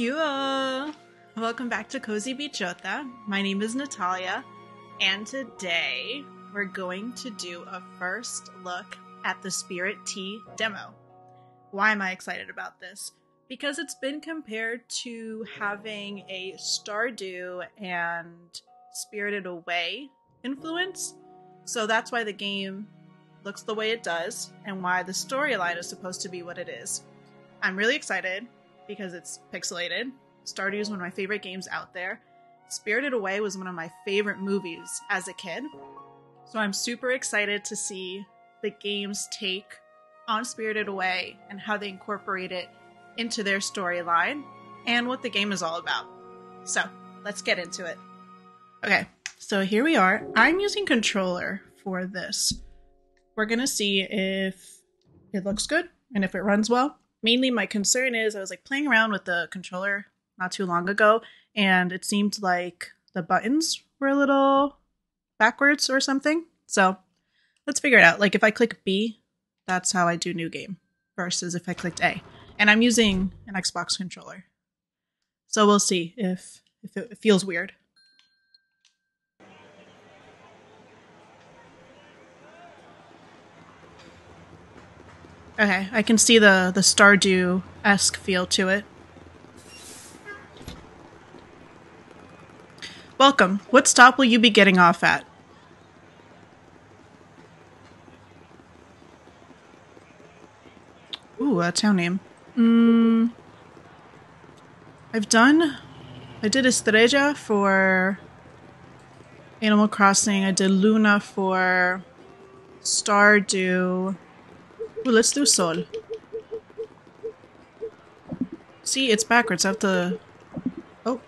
Konnichiwa! Uh, welcome back to Cozy Bichota. My name is Natalia, and today we're going to do a first look at the Spirittea demo. Why am I excited about this? Because it's been compared to having a Stardew and Spirited Away influence. So that's why the game looks the way it does and why the storyline is supposed to be what it is. I'm really excited because it's pixelated. Stardew is one of my favorite games out there. Spirited Away was one of my favorite movies as a kid. So I'm super excited to see the game's take on Spirited Away and how they incorporate it into their storyline and what the game is all about. So let's get into it. Okay, so here we are. I'm using controller for this. We're gonna see if it looks good and if it runs well. Mainly, my concern is I was like playing around with the controller not too long ago, and it seemed like the buttons were a little backwards or something. So let's figure it out. Like if I click B, that's how I do new game versus if I clicked A. And I'm using an Xbox controller. So we'll see if if it feels weird. Okay, I can see the the Stardew esque feel to it. Welcome. What stop will you be getting off at? Ooh, a town name. Mm, I've done. I did Estrella for Animal Crossing. I did Luna for Stardew. Ooh, let's do Sol. See, it's backwards. I have to. Oh.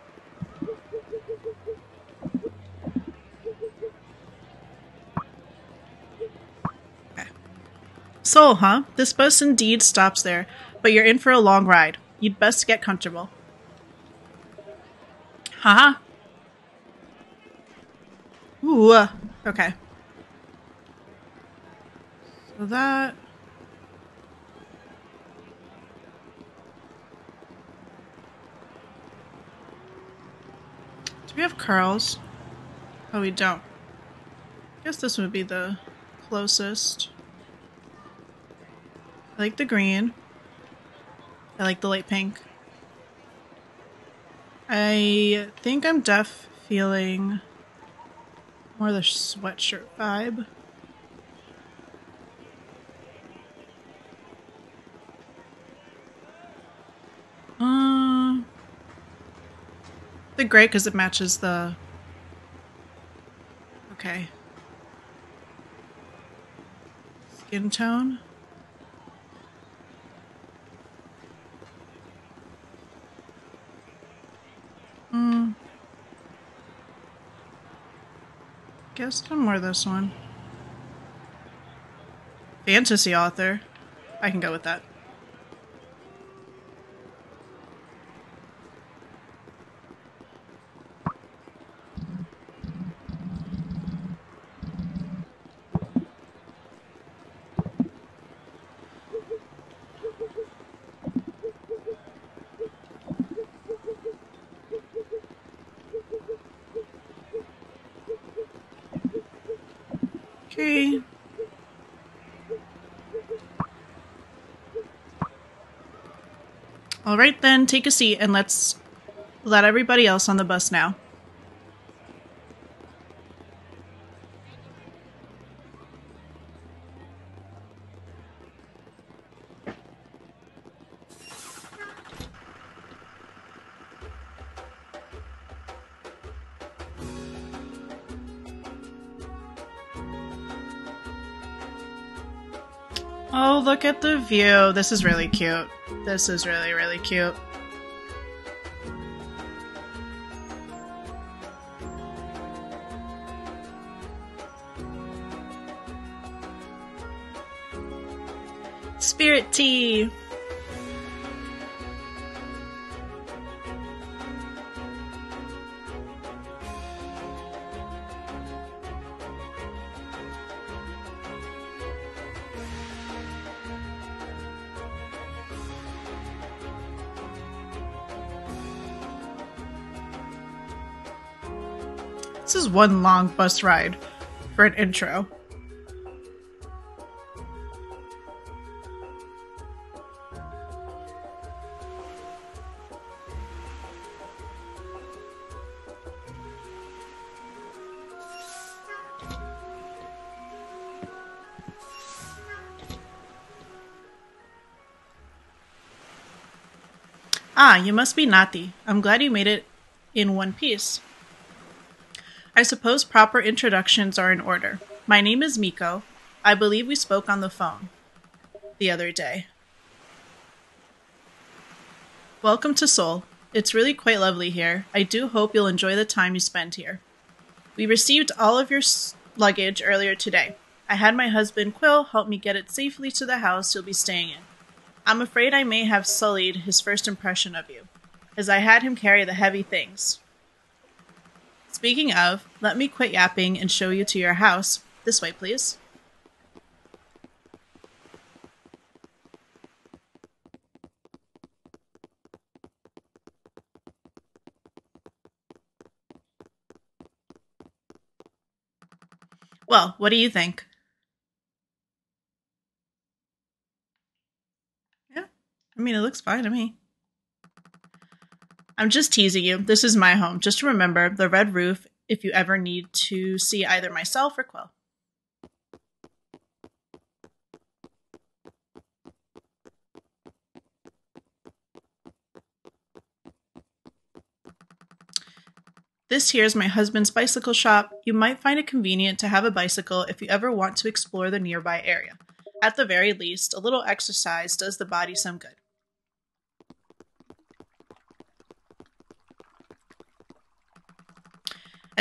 Okay. Sol, huh? This bus indeed stops there, but you're in for a long ride. You'd best get comfortable. Haha. Ooh. uh, Okay. So that. Do we have curls? Oh, we don't. I guess this would be the closest. I like the green. I like the light pink. I think I'm deaf feeling more the sweatshirt vibe. Uh, the gray because it matches the. Okay. Skin tone. Hmm. Guess I'm more this one. Fantasy author. I can go with that. Okay. All right, then, take a seat and let's let everybody else on the bus now. View. This is really cute. This is really, really cute. Spirit tea. One long bus ride for an intro. Ah, you must be Nati. I'm glad you made it in one piece. I suppose proper introductions are in order. My name is Miko. I believe we spoke on the phone the other day. Welcome to Sol. It's really quite lovely here. I do hope you'll enjoy the time you spend here. We received all of your luggage earlier today. I had my husband Quill help me get it safely to the house you'll be staying in. I'm afraid I may have sullied his first impression of you, as I had him carry the heavy things. Speaking of, let me quit yapping and show you to your house. This way, please. Well, what do you think? Yeah, I mean, it looks fine to me. I'm just teasing you. This is my home. Just to remember the red roof if you ever need to see either myself or Quill. This here is my husband's bicycle shop. You might find it convenient to have a bicycle if you ever want to explore the nearby area. At the very least, a little exercise does the body some good.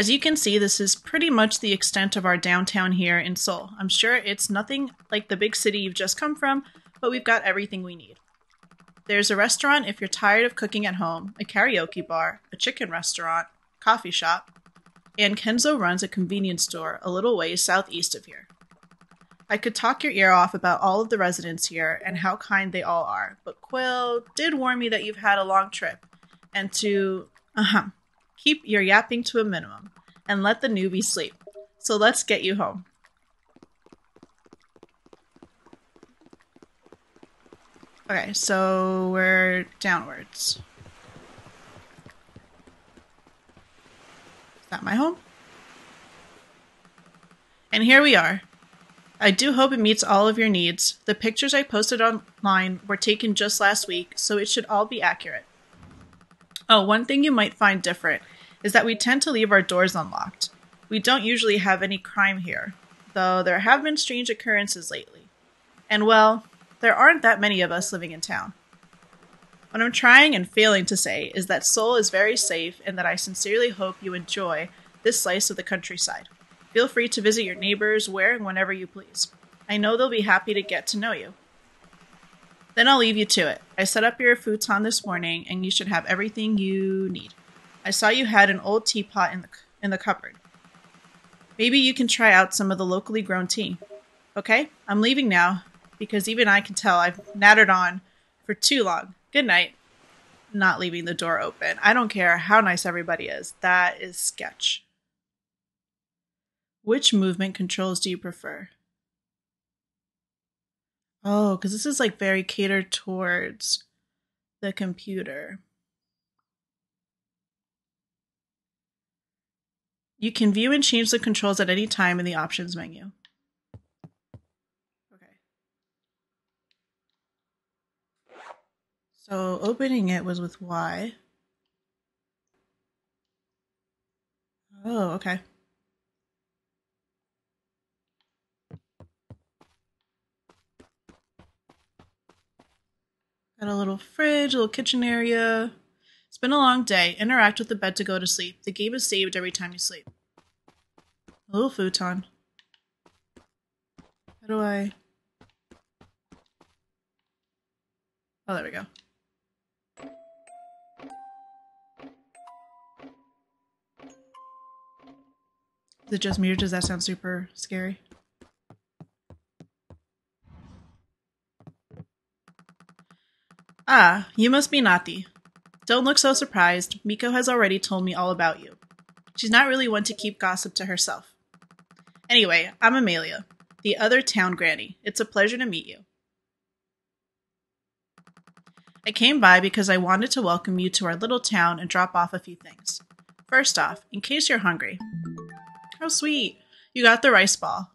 As you can see, this is pretty much the extent of our downtown here in Sol. I'm sure it's nothing like the big city you've just come from, but we've got everything we need. There's a restaurant if you're tired of cooking at home, a karaoke bar, a chicken restaurant, coffee shop, and Kenzo runs a convenience store a little ways southeast of here. I could talk your ear off about all of the residents here and how kind they all are, but Quill did warn me that you've had a long trip and to, uh-huh, keep your yapping to a minimum and let the newbie sleep. So let's get you home. Okay, so we're downwards. Is that my home? And here we are. I do hope it meets all of your needs. The pictures I posted online were taken just last week, so it should all be accurate. Oh, one thing you might find different is that we tend to leave our doors unlocked. We don't usually have any crime here, though there have been strange occurrences lately. And well, there aren't that many of us living in town. What I'm trying and failing to say is that Sol is very safe and that I sincerely hope you enjoy this slice of the countryside. Feel free to visit your neighbors where and whenever you please. I know they'll be happy to get to know you. Then I'll leave you to it. I set up your futon this morning and you should have everything you need. I saw you had an old teapot in the in the cupboard. Maybe you can try out some of the locally grown tea. Okay? I'm leaving now because even I can tell I've nattered on for too long. Good night. Not leaving the door open. I don't care how nice everybody is. That is sketch. Which movement controls do you prefer? Oh, because this is like very catered towards the computer. You can view and change the controls at any time in the options menu. Okay. So opening it was with Y. Oh, okay. Got a little fridge, a little kitchen area. It's been a long day. Interact with the bed to go to sleep. The game is saved every time you sleep. A little futon. How do I... Oh, there we go. Is it just me or does that sound super scary? Ah, you must be Nati. Don't look so surprised. Miko has already told me all about you. She's not really one to keep gossip to herself. Anyway, I'm Amelia, the other town granny. It's a pleasure to meet you. I came by because I wanted to welcome you to our little town and drop off a few things. First off, in case you're hungry. How sweet! You got the rice ball.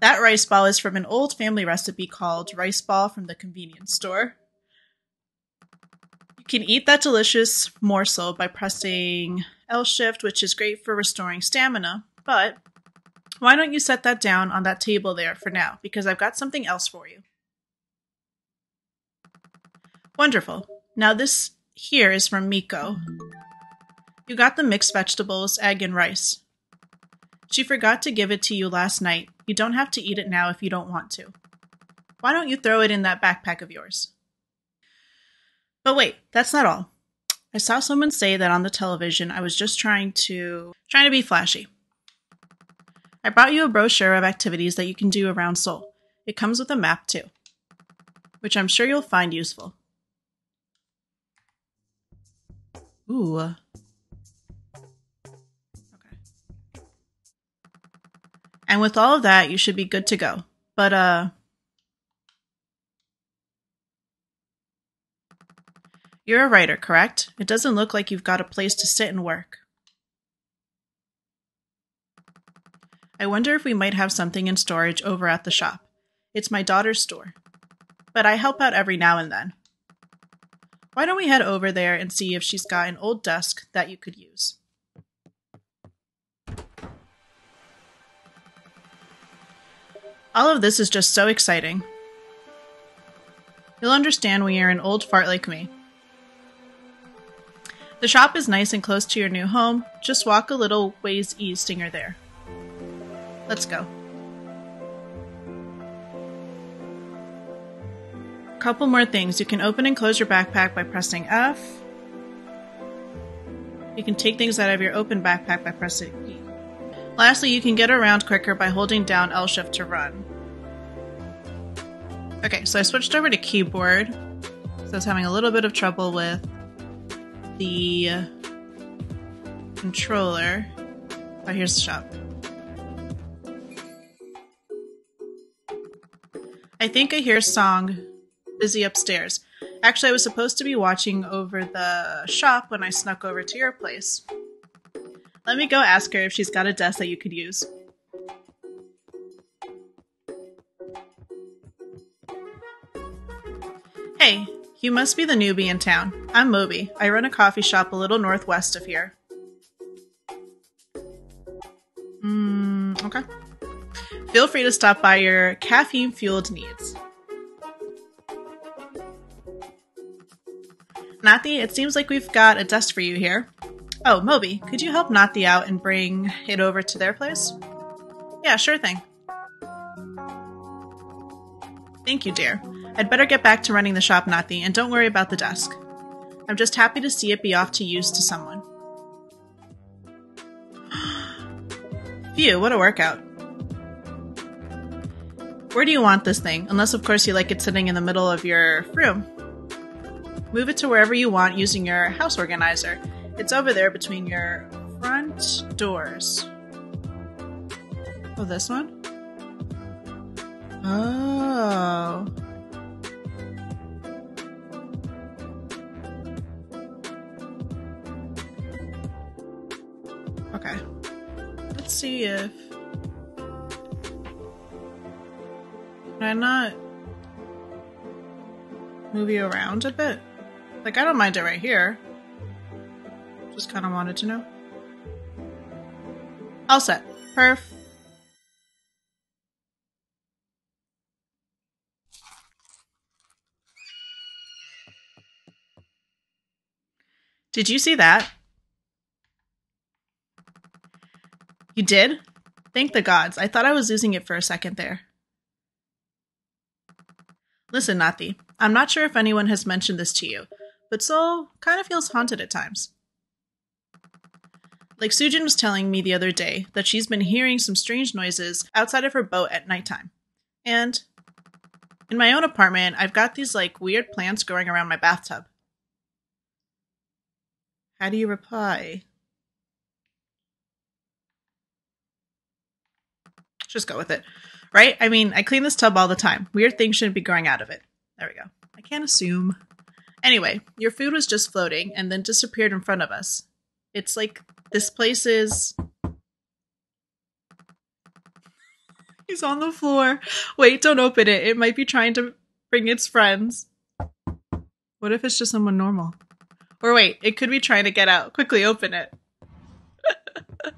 That rice ball is from an old family recipe called rice ball from the convenience store. You can eat that delicious morsel by pressing L shift, which is great for restoring stamina, but why don't you set that down on that table there for now? Because I've got something else for you. Wonderful. Now, this here is from Miko. You got the mixed vegetables, egg, and rice. She forgot to give it to you last night. You don't have to eat it now if you don't want to. Why don't you throw it in that backpack of yours? But wait, that's not all. I saw someone say that on the television I was just trying to trying to be flashy. I brought you a brochure of activities that you can do around Sol. It comes with a map too, which I'm sure you'll find useful. Ooh. Okay. And with all of that, you should be good to go. But uh You're a writer, correct? It doesn't look like you've got a place to sit and work. I wonder if we might have something in storage over at the shop. It's my daughter's store. But I help out every now and then. Why don't we head over there and see if she's got an old desk that you could use? All of this is just so exciting. You'll understand when you're an old fart like me. The shop is nice and close to your new home. Just walk a little ways east and you're there. Let's go. A couple more things. You can open and close your backpack by pressing F. You can take things out of your open backpack by pressing E. Lastly, you can get around quicker by holding down L shift to run. Okay, so I switched over to keyboard. So I was having a little bit of trouble with the controller. Oh, here's the shop. I think I hear Song busy upstairs. Actually, I was supposed to be watching over the shop when I snuck over to your place. Let me go ask her if she's got a desk that you could use. You must be the newbie in town. I'm Moby. I run a coffee shop a little northwest of here. Hmm, okay. Feel free to stop by your caffeine fueled needs. Nati, it seems like we've got a desk for you here. Oh, Moby, could you help Nati out and bring it over to their place? Yeah, sure thing. Thank you, dear. I'd better get back to running the shop, Nati, and don't worry about the desk. I'm just happy to see it be off to use to someone. Phew, what a workout. Where do you want this thing? Unless, of course, you like it sitting in the middle of your room. Move it to wherever you want using your house organizer. It's over there between your front doors. Oh, this one? Oh. Let's see if. Can I not move you around a bit? Like, I don't mind it right here. Just kind of wanted to know. All set. Perf. Did you see that? You did? Thank the gods. I thought I was losing it for a second there. Listen, Nati, I'm not sure if anyone has mentioned this to you, but Sol kind of feels haunted at times. Like Sujin was telling me the other day that she's been hearing some strange noises outside of her boat at nighttime. And in my own apartment, I've got these like weird plants growing around my bathtub. How do you reply? Just go with it. Right? I mean, I clean this tub all the time. Weird things shouldn't be growing out of it. There we go. I can't assume. Anyway, your food was just floating and then disappeared in front of us. It's like this place is. He's on the floor. Wait, don't open it. It might be trying to bring its friends. What if it's just someone normal? Or wait, it could be trying to get out. Quickly open it.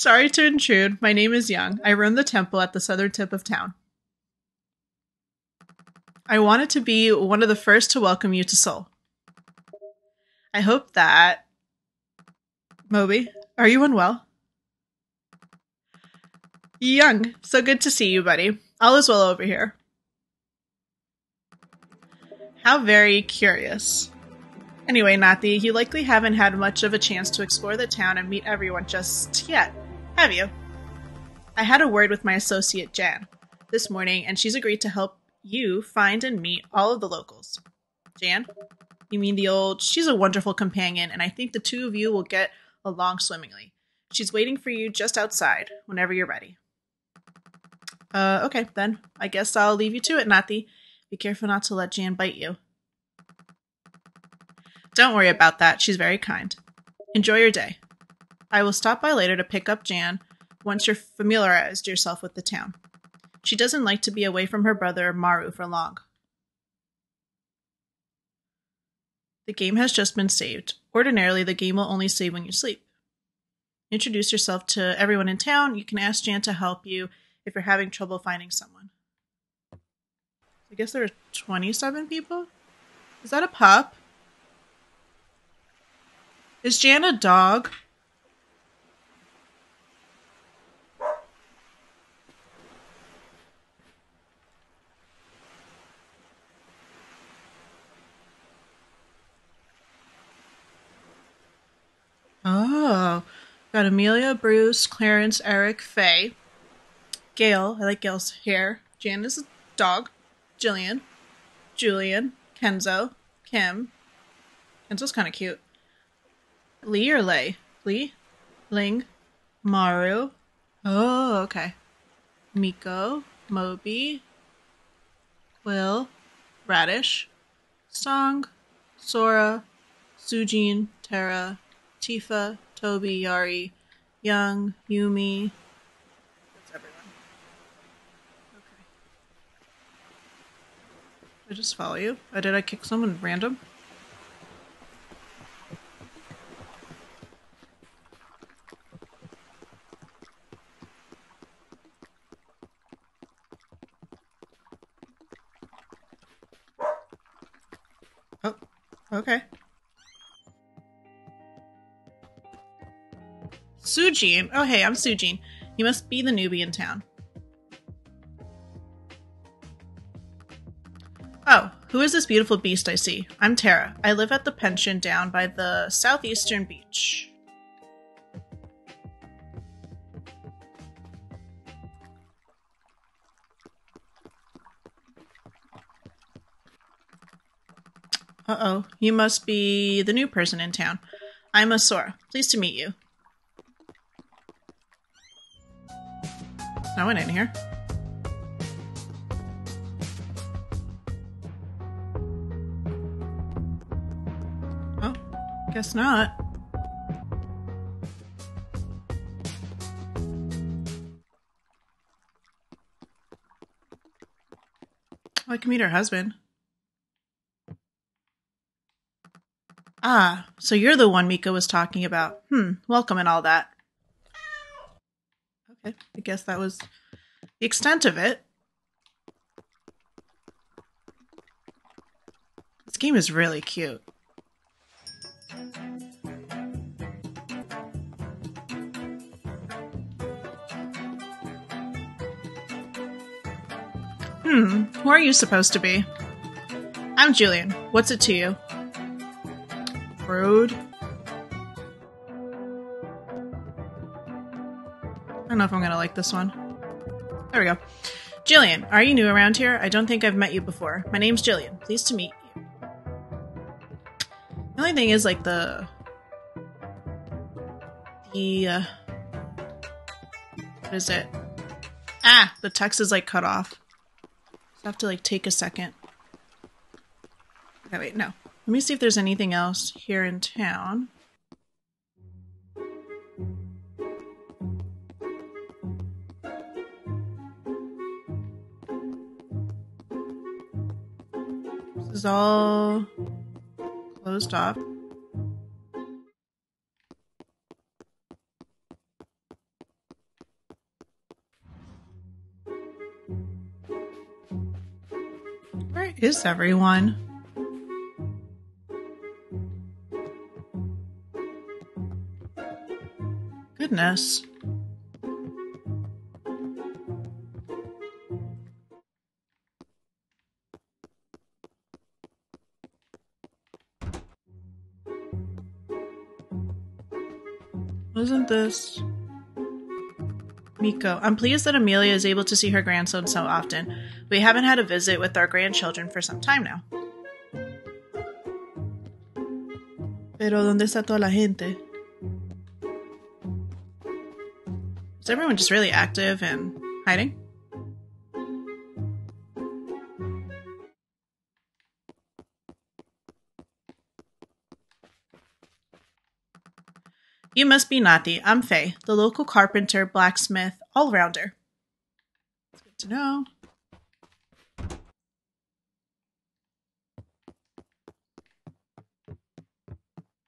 Sorry to intrude. My name is Young. I run the temple at the southern tip of town. I wanted to be one of the first to welcome you to Sol. I hope that. Moby, are you unwell? Young, so good to see you, buddy. All is well over here. How very curious. Anyway, Nati, you likely haven't had much of a chance to explore the town and meet everyone just yet, have you? I had a word with my associate Jan this morning, and she's agreed to help you find and meet all of the locals. Jan? You mean the old, she's a wonderful companion, and I think the two of you will get along swimmingly. She's waiting for you just outside, whenever you're ready. Uh, okay, then. I guess I'll leave you to it, Nati. Be careful not to let Jan bite you. Don't worry about that. She's very kind. Enjoy your day. I will stop by later to pick up Jan once you're familiarized yourself with the town. She doesn't like to be away from her brother Maru for long. The game has just been saved. Ordinarily, the game will only save when you sleep. Introduce yourself to everyone in town. You can ask Jan to help you if you're having trouble finding someone. I guess there are 27 people? Is that a pup? Is Jan a dog? Oh, got Amelia, Bruce, Clarence, Eric, Faye, Gail. I like Gail's hair. Jan is a dog. Jillian, Julian, Kenzo, Kim. Kenzo's kind of cute. Lee or Lay? Lee? Ling? Maru? Oh, okay. Miko, Moby, Quill, Radish, Song, Sora, Sujin, Terra, Tifa, Toby, Yari, Young, Yumi. That's everyone. Okay. Did I just follow you? Or did I kick someone random? Sujin. Oh, hey, I'm Sujin. You must be the newbie in town. Oh, who is this beautiful beast I see? I'm Tara. I live at the pension down by the southeastern beach. Uh oh, you must be the new person in town. I'm Asora. Pleased to meet you. No one in here. Oh, guess not. I can meet her husband. Ah, so you're the one Miko was talking about. Hmm, welcome and all that. Okay, I guess that was the extent of it. This game is really cute. Hmm, who are you supposed to be? I'm Julian. What's it to you? Rude. Don't know if I'm gonna like this one. There we go. Jillian, are you new around here? I don't think I've met you before. My name's Jillian. Pleased to meet you. The only thing is, like, the. The. Uh, what is it? Ah, the text is like cut off. I have to like take a second. Okay, wait, no. Let me see if there's anything else here in town. This is all closed off. Where is everyone? Goodness. Miko? I'm pleased that Amelia is able to see her grandson so often. We haven't had a visit with our grandchildren for some time now. Pero ¿dónde está toda la gente? Is everyone just really active and hiding? You must be Nati. I'm Faye, the local carpenter, blacksmith, all rounder. It's good to know.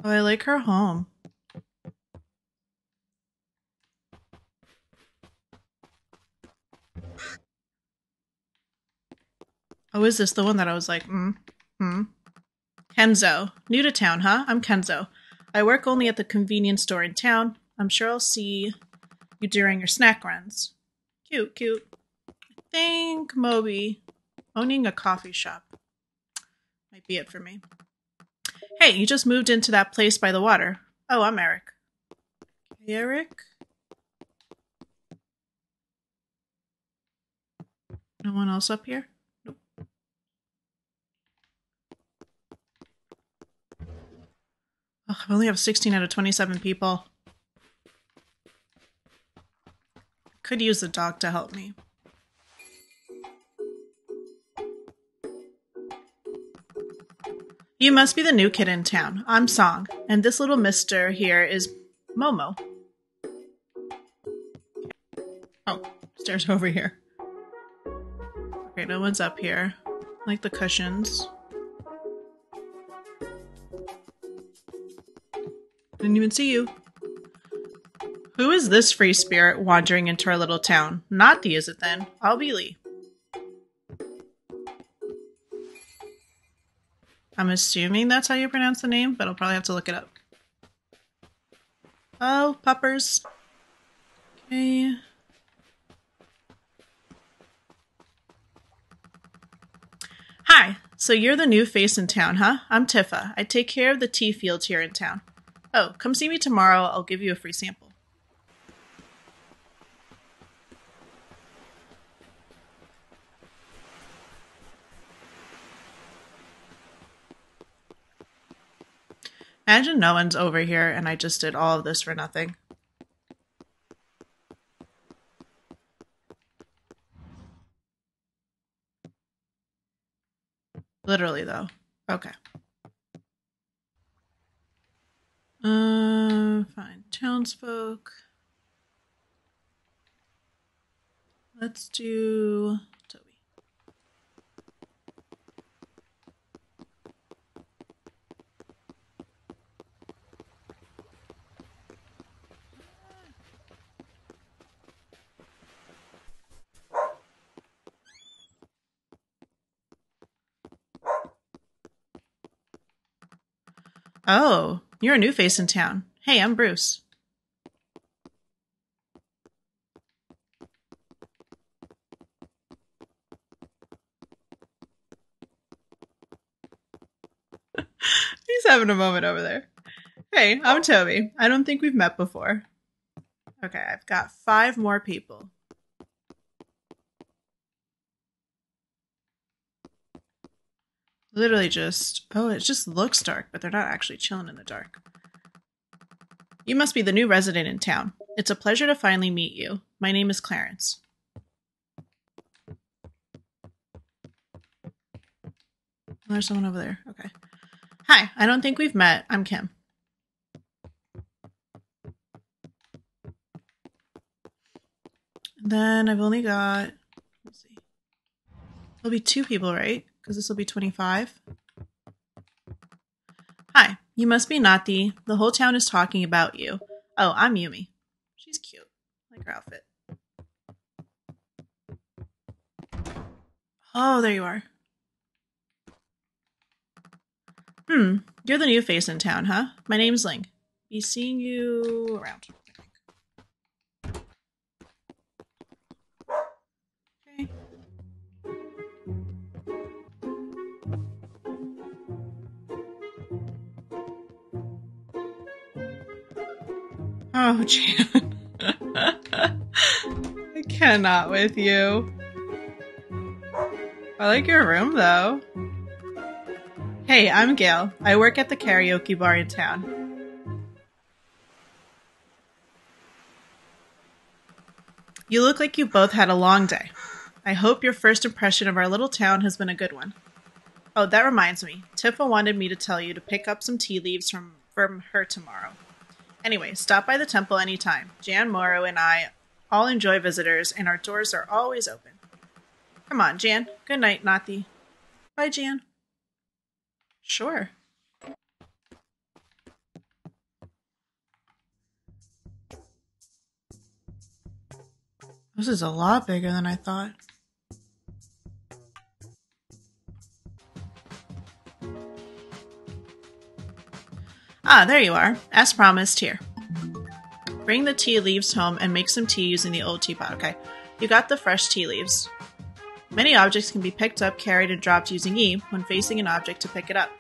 Oh, I like her home. Oh, is this the one that I was like, mm, hmm? Kenzo. New to town, huh? I'm Kenzo. I work only at the convenience store in town. I'm sure I'll see you during your snack runs. Cute, cute. I think Moby owning a coffee shop might be it for me. Hey, you just moved into that place by the water. Oh, I'm Eric. Eric? No one else up here? Ugh, I only have 16 out of 27 people. Could use the dog to help me. You must be the new kid in town. I'm Song, and this little mister here is Momo. Oh, stairs over here. Okay, no one's up here. Like the cushions. Didn't even see you. Who is this free spirit wandering into our little town? Not thee, is it then? I'll be Lee. I'm assuming that's how you pronounce the name, but I'll probably have to look it up. Oh, puppers. Okay. Hi, so you're the new face in town, huh? I'm Tifa. I take care of the tea fields here in town. Oh, come see me tomorrow. I'll give you a free sample. Imagine no one's over here and I just did all of this for nothing. Literally, though. Okay. Uh, fine. Townsfolk. Let's do Toby. Oh, you're a new face in town. Hey, I'm Bruce. He's having a moment over there. Hey, I'm Toby. I don't think we've met before. Okay, I've got five more people. Literally just, oh, it just looks dark, but they're not actually chilling in the dark. You must be the new resident in town. It's a pleasure to finally meet you. My name is Clarence. Oh, there's someone over there. Okay. Hi, I don't think we've met. I'm Kim. Then I've only got, let's see, there'll be two people, right? Because this will be 25. Hi, you must be Nati. The whole town is talking about you. Oh, I'm Yumi. She's cute. I like her outfit. Oh, there you are. Hmm, you're the new face in town, huh? My name's Ling. Be seeing you around. Oh, Jan. I cannot with you. I like your room, though. Hey, I'm Gail. I work at the karaoke bar in town. You look like you both had a long day. I hope your first impression of our little town has been a good one. Oh, that reminds me. Tifa wanted me to tell you to pick up some tea leaves from, from her tomorrow. Anyway, stop by the temple anytime. Jan Maru and I all enjoy visitors, and our doors are always open. Come on, Jan. Good night, Nati. Bye, Jan. Sure. This is a lot bigger than I thought. Ah, there you are. As promised, here. Bring the tea leaves home and make some tea using the old teapot. Okay. You got the fresh tea leaves. Many objects can be picked up, carried, and dropped using E when facing an object to pick it up.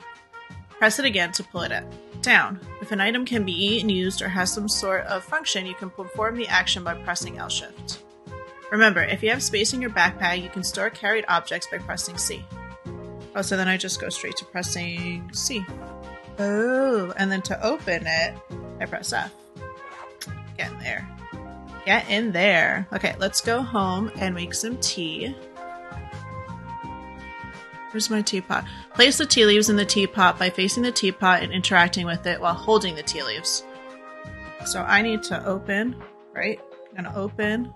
Press it again to pull it down. If an item can be eaten, used, or has some sort of function, you can perform the action by pressing L shift. Remember, if you have space in your backpack, you can store carried objects by pressing C. Oh, so then I just go straight to pressing C. Oh, and then to open it, I press F. Get in there. Get in there. Okay, let's go home and make some tea. Where's my teapot? Place the tea leaves in the teapot by facing the teapot and interacting with it while holding the tea leaves. So I need to open, right? I'm gonna open.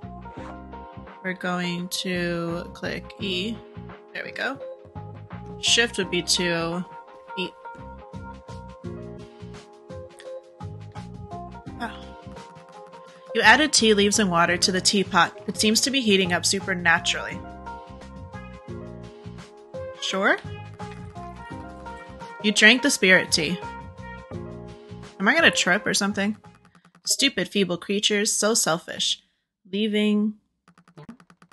We're going to click E. There we go. Shift would be to You added tea leaves and water to the teapot. It seems to be heating up supernaturally. Sure? You drank the spirit tea. Am I gonna trip or something? Stupid, feeble creatures, so selfish. Leaving.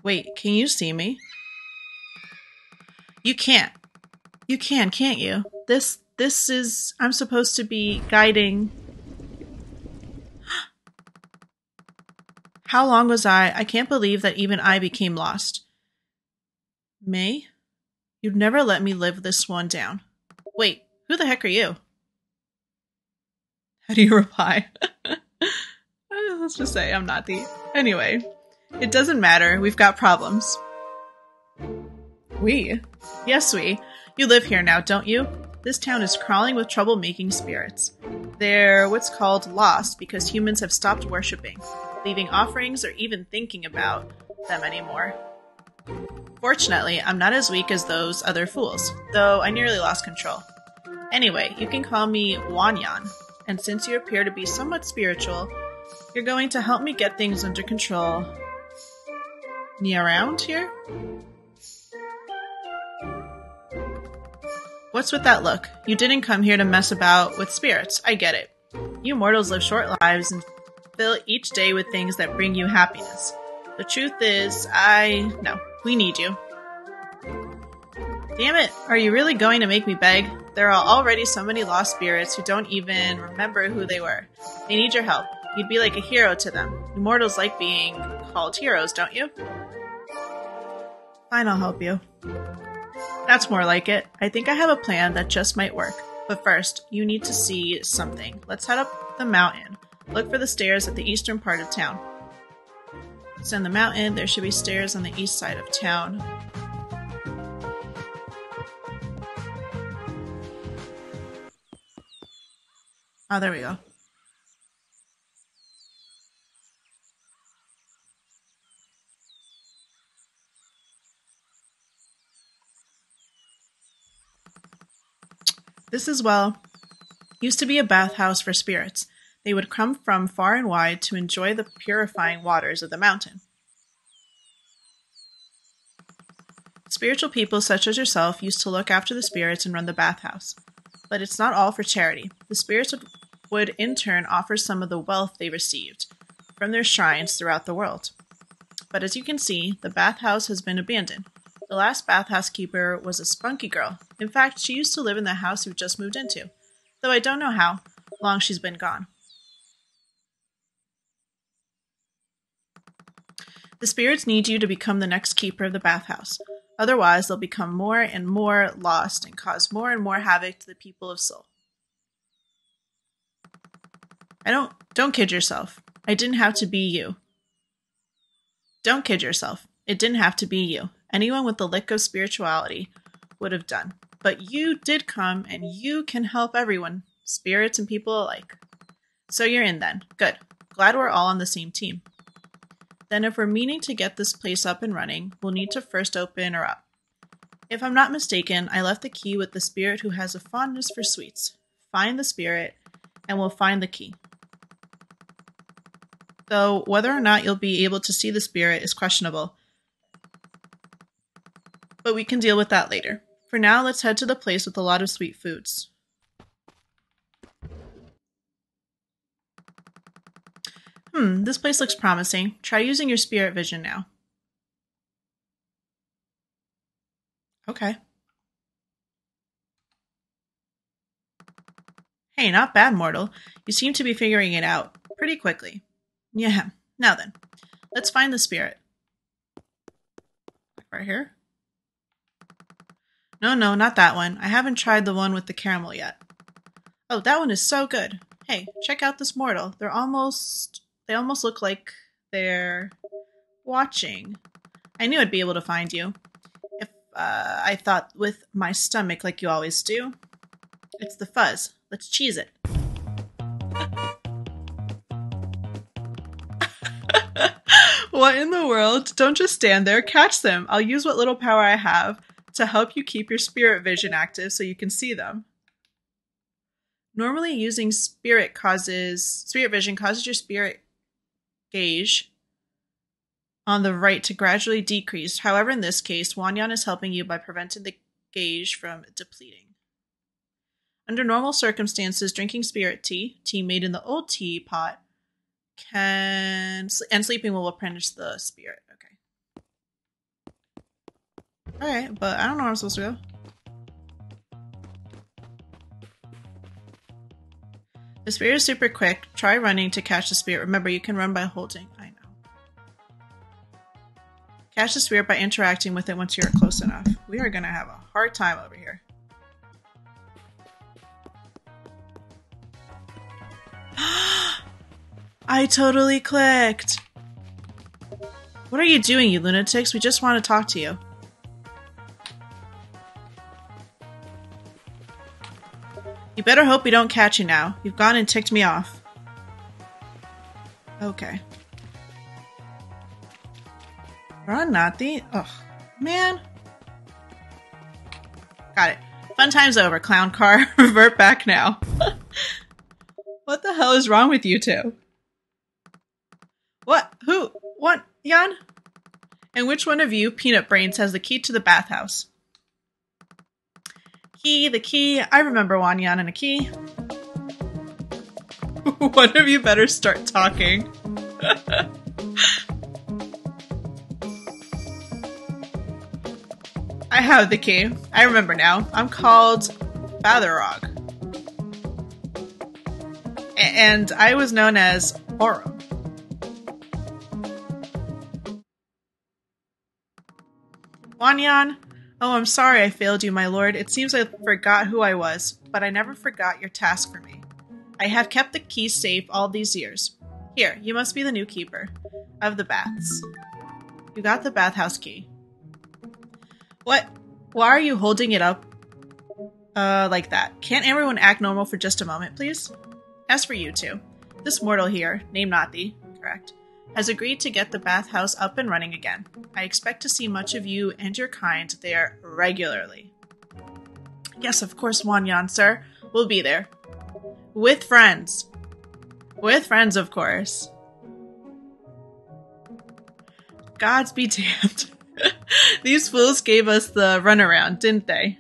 Wait, can you see me? You can't. You can, can't you? This this is I'm supposed to be guiding How long was I? I can't believe that even I became lost. May? You'd never let me live this one down. Wait, who the heck are you? How do you reply? Uh, let's just say I'm not the. Anyway, it doesn't matter. We've got problems. We? Yes, we. You live here now, don't you? This town is crawling with trouble-making spirits. They're what's called lost because humans have stopped worshipping, leaving offerings or even thinking about them anymore. Fortunately, I'm not as weak as those other fools, though I nearly lost control. Anyway, you can call me Wanyan, and since you appear to be somewhat spiritual, you're going to help me get things under control. Me around here? What's with that look? You didn't come here to mess about with spirits. I get it. You mortals live short lives and fill each day with things that bring you happiness. The truth is, I. No, we need you. Damn it, are you really going to make me beg? There are already so many lost spirits who don't even remember who they were. They need your help. You'd be like a hero to them. Immortals like being called heroes, don't you? Fine, I'll help you. That's more like it. I think I have a plan that just might work. But first, you need to see something. Let's head up the mountain. Look for the stairs at the eastern part of town. Ascend the mountain. There should be stairs on the east side of town. Oh, there we go. This as well used to be a bathhouse for spirits. They would come from far and wide to enjoy the purifying waters of the mountain. Spiritual people such as yourself used to look after the spirits and run the bathhouse. But it's not all for charity. The spirits would, in turn offer some of the wealth they received from their shrines throughout the world. But as you can see, the bathhouse has been abandoned. The last bathhouse keeper was a spunky girl. In fact, she used to live in the house we've just moved into, though I don't know how long she's been gone. The spirits need you to become the next keeper of the bathhouse. Otherwise, they'll become more and more lost and cause more and more havoc to the people of Sol. I don't don't kid yourself. I didn't have to be you. Don't kid yourself. It didn't have to be you. Anyone with the lick of spirituality would have done. But you did come and you can help everyone, spirits and people alike. So you're in then. Good. Glad we're all on the same team. Then, if we're meaning to get this place up and running, we'll need to first open her up. If I'm not mistaken, I left the key with the spirit who has a fondness for sweets. Find the spirit, and we'll find the key. Though whether or not you'll be able to see the spirit is questionable. But we can deal with that later. For now, let's head to the place with a lot of sweet foods. Hmm, this place looks promising. Try using your spirit vision now. Okay. Hey, not bad, mortal. You seem to be figuring it out pretty quickly. Yeah, now then. Let's find the spirit. Right here? No, no, not that one. I haven't tried the one with the caramel yet. Oh, that one is so good. Hey, check out this mortal. They're almost they almost look like they're watching. I knew I'd be able to find you. If uh, I thought with my stomach like you always do. It's the fuzz. Let's cheese it. what in the world? Don't just stand there, catch them. I'll use what little power I have to help you keep your spirit vision active so you can see them. Normally using spirit causes spirit vision causes your spirit gauge on the right to gradually decrease. However, in this case, Wanyan is helping you by preventing the gauge from depleting. Under normal circumstances, drinking spirit tea, tea made in the old tea pot, can and sleeping will replenish the spirit. Okay. All right, but I don't know where I'm supposed to go. The spirit is super quick. Try running to catch the spirit. Remember, you can run by holding. I know. Catch the spirit by interacting with it once you're close enough. We are going to have a hard time over here. I totally clicked. What are you doing, you lunatics? We just want to talk to you. You better hope we don't catch you now. You've gone and ticked me off. Okay. Run, Nati. Ugh. Man. Got it. Fun time's over, clown car. Revert back now. what the hell is wrong with you two? What? Who? What? Jan? And which one of you, Peanut Brains, has the key to the bathhouse? Key, the key. I remember Wanyan and a key. One of you better start talking. I have the key. I remember now. I'm called Batherog. And I was known as Orum. Wanyan, Oh, I'm sorry I failed you, my lord. It seems I forgot who I was, but I never forgot your task for me. I have kept the key safe all these years. Here, you must be the new keeper of the baths. You got the bathhouse key. What? Why are you holding it up uh, like that? Can't everyone act normal for just a moment, please? As for you two, this mortal here, named Nati, correct, has agreed to get the bathhouse up and running again. I expect to see much of you and your kind there regularly. Yes, of course, Wanyan, sir. We'll be there. With friends. With friends, of course. Gods be damned. These fools gave us the runaround, didn't they?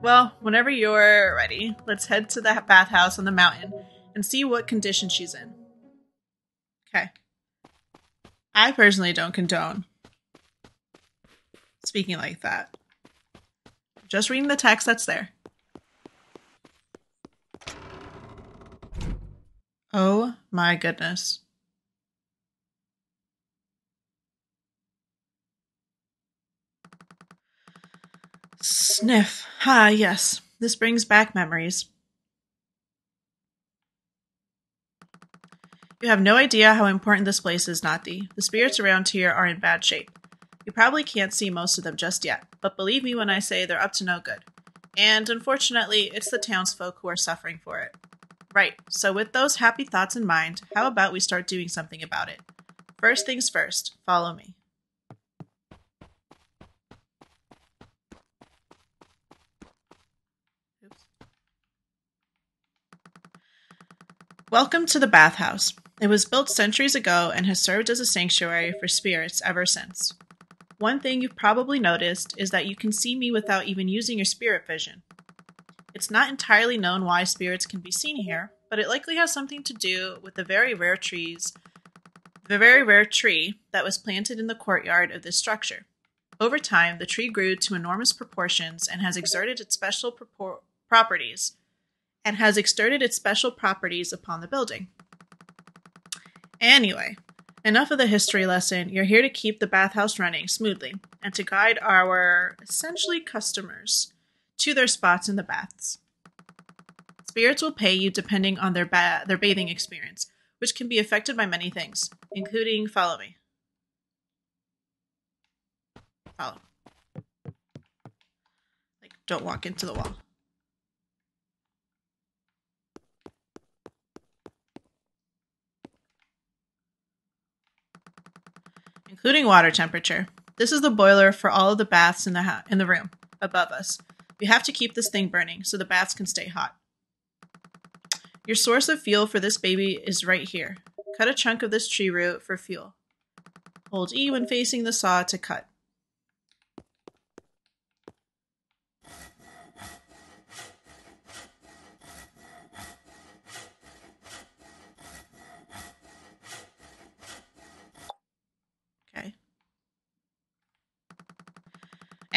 Well, whenever you're ready, let's head to the bathhouse on the mountain and see what condition she's in. Okay. I personally don't condone speaking like that. Just reading the text that's there. Oh my goodness. Sniff. Ah, yes. This brings back memories. You have no idea how important this place is, Nati. The spirits around here are in bad shape. You probably can't see most of them just yet, but believe me when I say they're up to no good. And unfortunately, it's the townsfolk who are suffering for it. Right, so with those happy thoughts in mind, how about we start doing something about it? First things first, follow me. Oops. Welcome to the bathhouse. It was built centuries ago and has served as a sanctuary for spirits ever since. One thing you've probably noticed is that you can see me without even using your spirit vision. It's not entirely known why spirits can be seen here, but it likely has something to do with the very rare trees, the very rare tree that was planted in the courtyard of this structure. Over time, the tree grew to enormous proportions and has exerted its special properties and has exerted its special properties upon the building. Anyway, enough of the history lesson. You're here to keep the bathhouse running smoothly and to guide our essentially customers to their spots in the baths. Spirits will pay you depending on their ba- their bathing experience, which can be affected by many things, including follow me. Follow. Like don't walk into the wall. Including water temperature. This is the boiler for all of the baths in the ha- in the room above us. We have to keep this thing burning so the baths can stay hot. Your source of fuel for this baby is right here. Cut a chunk of this tree root for fuel. Hold E when facing the saw to cut. Okay.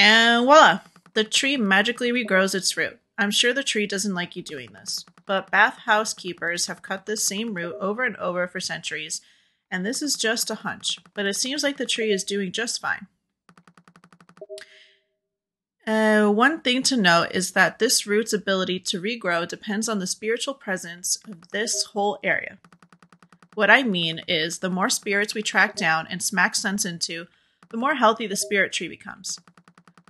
And voila! The tree magically regrows its root. I'm sure the tree doesn't like you doing this, but bath housekeepers have cut this same root over and over for centuries, and this is just a hunch, but it seems like the tree is doing just fine. Uh, one thing to note is that this root's ability to regrow depends on the spiritual presence of this whole area. What I mean is, the more spirits we track down and smack sense into, the more healthy the spirit tree becomes,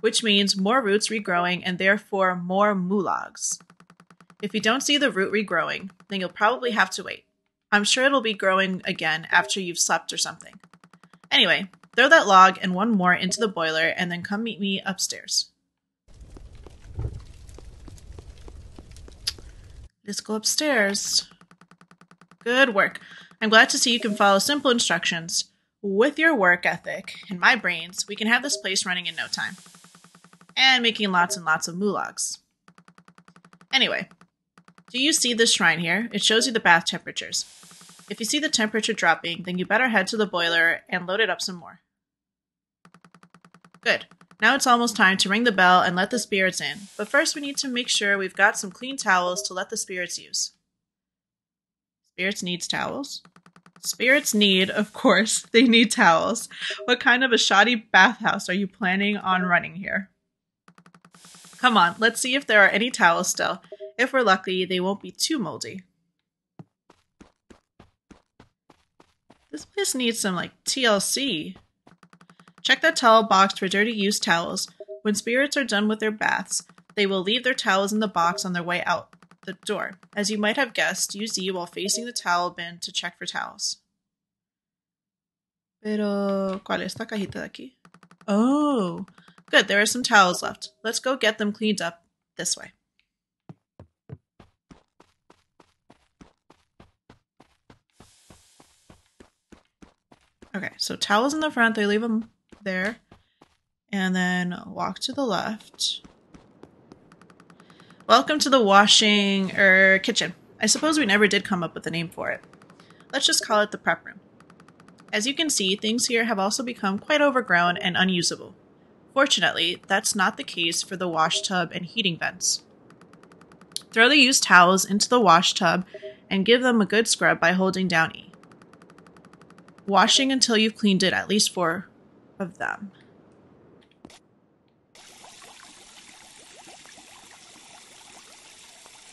which means more roots regrowing and therefore more mulags. If you don't see the root regrowing, then you'll probably have to wait. I'm sure it'll be growing again after you've slept or something. Anyway, throw that log and one more into the boiler and then come meet me upstairs. Let's go upstairs. Good work. I'm glad to see you can follow simple instructions. With your work ethic and my brains, we can have this place running in no time. And making lots and lots of mulags. Anyway, do you see this shrine here? It shows you the bath temperatures. If you see the temperature dropping, then you better head to the boiler and load it up some more. Good. Now it's almost time to ring the bell and let the spirits in. But first, we need to make sure we've got some clean towels to let the spirits use. Spirits needs towels? Spirits need, of course, they need towels. What kind of a shoddy bathhouse are you planning on running here? Come on, let's see if there are any towels still. If we're lucky, they won't be too moldy. This place needs some, like, TLC. Check the towel box for dirty used towels. When spirits are done with their baths, they will leave their towels in the box on their way out. the door. As you might have guessed, use E while facing the towel bin to check for towels. Pero, ¿cuál es esta cajita de aquí? Oh, good. There are some towels left. Let's go get them cleaned up this way. Okay, so towels in the front, they leave them there. And then walk to the left. Welcome to the washing er kitchen. I suppose we never did come up with a name for it. Let's just call it the prep room. As you can see, things here have also become quite overgrown and unusable. Fortunately, that's not the case for the wash tub and heating vents. Throw the used towels into the wash tub and give them a good scrub by holding down E. Washing until you've cleaned it at least four of them.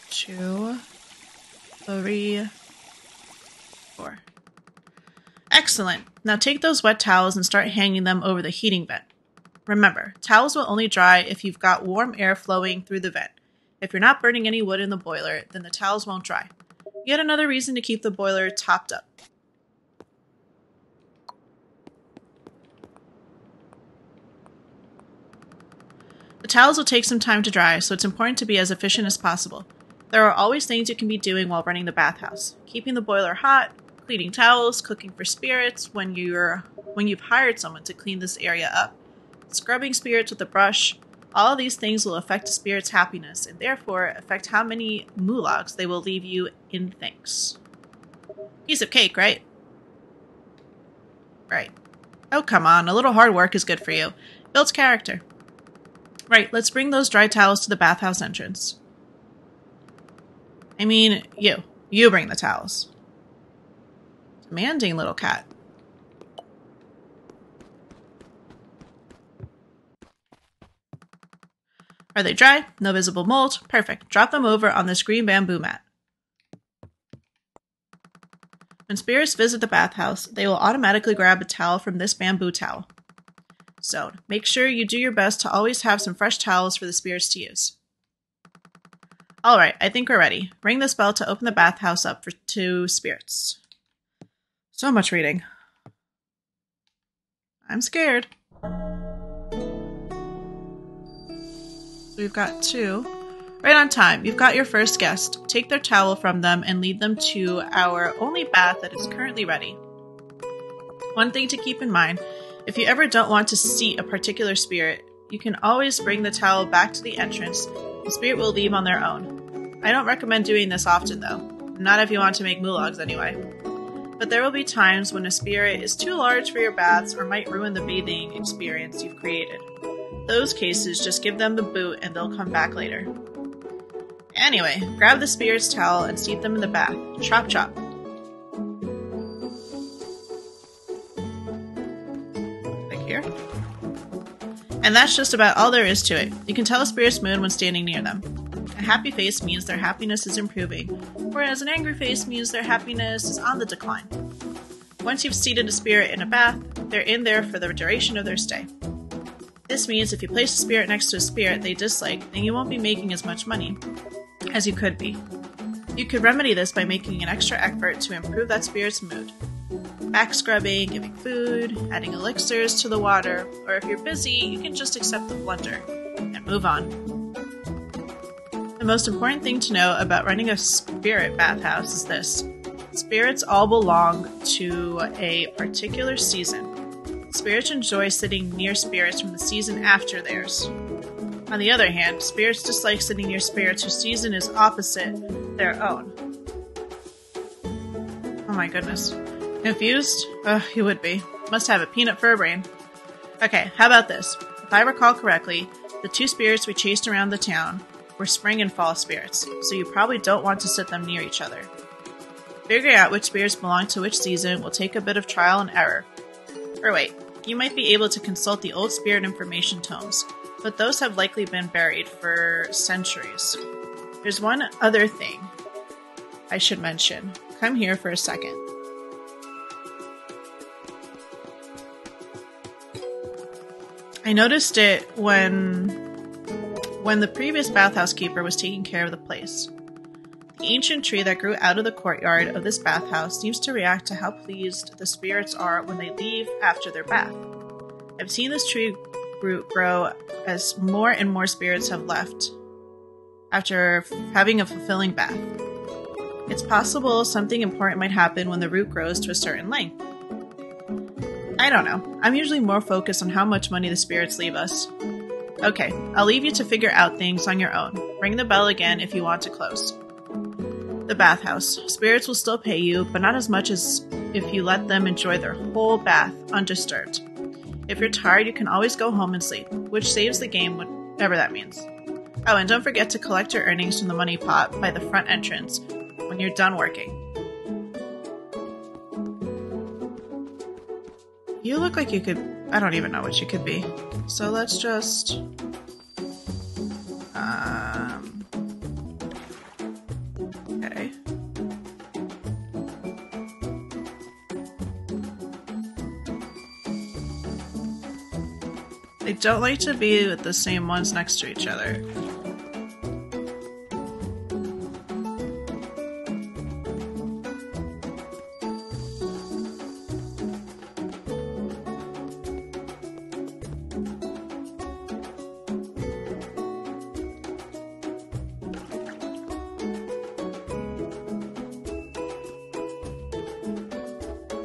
Two, three, four. Excellent. Now take those wet towels and start hanging them over the heating vent. Remember, towels will only dry if you've got warm air flowing through the vent. If you're not burning any wood in the boiler, then the towels won't dry. Yet another reason to keep the boiler topped up. The towels will take some time to dry, so it's important to be as efficient as possible. There are always things you can be doing while running the bathhouse. Keeping the boiler hot, cleaning towels, cooking for spirits when you're when you've hired someone to clean this area up, scrubbing spirits with a brush. All of these things will affect a spirit's happiness and therefore affect how many mulags they will leave you in thanks. Piece of cake, right? Right. Oh, come on. A little hard work is good for you. Builds character. Right, let's bring those dry towels to the bathhouse entrance. I mean, you. You bring the towels. Demanding little cat. Are they dry? No visible mold? Perfect. Drop them over on this green bamboo mat. When spirits visit the bathhouse, they will automatically grab a towel from this bamboo towel. So, make sure you do your best to always have some fresh towels for the spirits to use. Alright, I think we're ready. Ring this bell to open the bathhouse up for two spirits. So much reading. I'm scared. We've got two. Right on time. You've got your first guest. Take their towel from them and lead them to our only bath that is currently ready. One thing to keep in mind if you ever don't want to seat a particular spirit, you can always bring the towel back to the entrance. The spirit will leave on their own. I don't recommend doing this often, though. Not if you want to make mulags, anyway but there will be times when a spirit is too large for your baths or might ruin the bathing experience you've created. Those cases, just give them the boot and they'll come back later. Anyway, grab the spirit's towel and seat them in the bath. Chop chop. Like here. And that's just about all there is to it. You can tell a spirit's mood when standing near them. A happy face means their happiness is improving, whereas an angry face means their happiness is on the decline. Once you've seated a spirit in a bath, they're in there for the duration of their stay. This means if you place a spirit next to a spirit they dislike, then you won't be making as much money as you could be. You could remedy this by making an extra effort to improve that spirit's mood. Back scrubbing, giving food, adding elixirs to the water, or if you're busy, you can just accept the blunder and move on. The most important thing to know about running a spirit bathhouse is this spirits all belong to a particular season. Spirits enjoy sitting near spirits from the season after theirs. On the other hand, spirits dislike sitting near spirits whose season is opposite their own. Oh my goodness. Confused? Ugh, you would be. Must have a peanut for a brain. Okay, how about this? If I recall correctly, the two spirits we chased around the town were spring and fall spirits, so you probably don't want to sit them near each other. Figuring out which spirits belong to which season will take a bit of trial and error. Or wait, you might be able to consult the old spirit information tomes, but those have likely been buried for centuries. There's one other thing I should mention. Come here for a second. I noticed it when when the previous bathhouse keeper was taking care of the place. The ancient tree that grew out of the courtyard of this bathhouse seems to react to how pleased the spirits are when they leave after their bath. I've seen this tree root grow as more and more spirits have left after having a fulfilling bath. It's possible something important might happen when the root grows to a certain length. I don't know. I'm usually more focused on how much money the spirits leave us. Okay, I'll leave you to figure out things on your own. Ring the bell again if you want to close. The bathhouse. Spirits will still pay you, but not as much as if you let them enjoy their whole bath undisturbed. If you're tired, you can always go home and sleep, which saves the game, whatever that means. Oh, and don't forget to collect your earnings from the money pot by the front entrance when you're done working. You look like you could. I don't even know what you could be. So let's just. Um. Don't like to be with the same ones next to each other.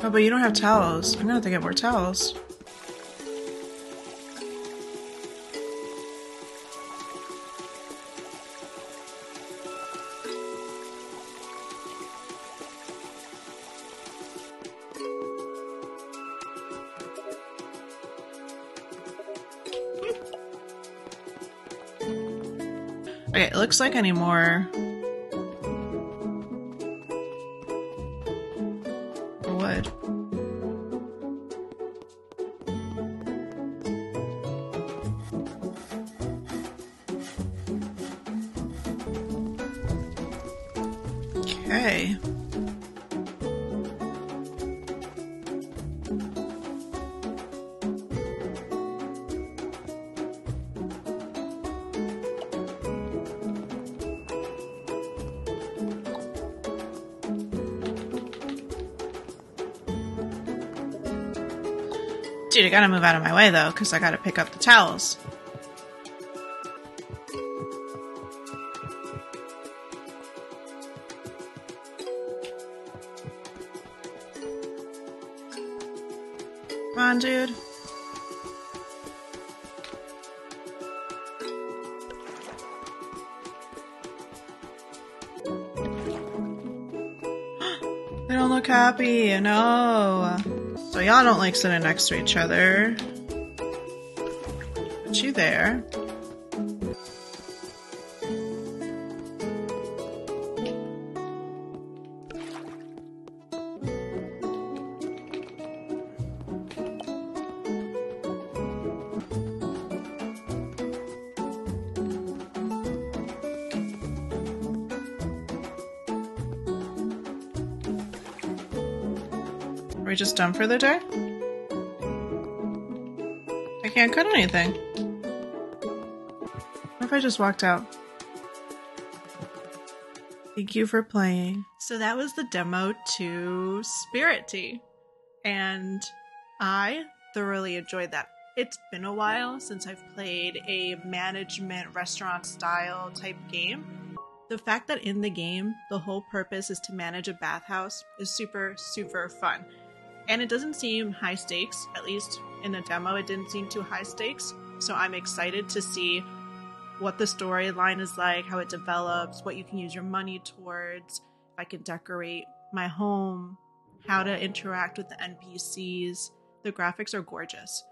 Oh, but you don't have towels. I'm gonna have to get more towels. Okay, it looks like I need more gotta move out of my way though, because I gotta pick up the towels. Come on, dude. They don't look happy. No. Y'all don't like sitting next to each other. Put you there. We just done for the day? I can't cut anything. What if I just walked out? Thank you for playing. So that was the demo to Spirittea. And I thoroughly enjoyed that. It's been a while since I've played a management restaurant style type game. The fact that in the game, the whole purpose is to manage a bathhouse is super, super fun. And it doesn't seem high stakes, at least in the demo, it didn't seem too high stakes. So I'm excited to see what the storyline is like, how it develops, what you can use your money towards, if I can decorate my home, how to interact with the NPCs. The graphics are gorgeous.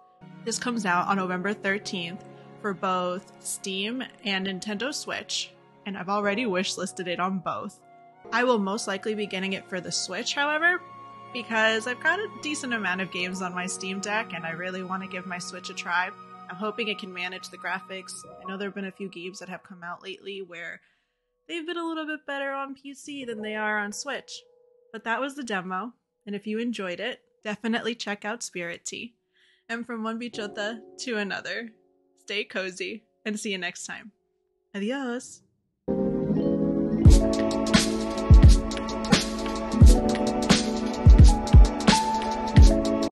This comes out on November 13th for both Steam and Nintendo Switch, and I've already wishlisted it on both. I will most likely be getting it for the Switch, however, because I've got a decent amount of games on my Steam Deck and I really want to give my Switch a try. I'm hoping it can manage the graphics. I know there have been a few games that have come out lately where they've been a little bit better on PC than they are on Switch. But that was the demo, and if you enjoyed it, definitely check out Spirittea. And from one bichota to another, stay cozy and see you next time. Adios!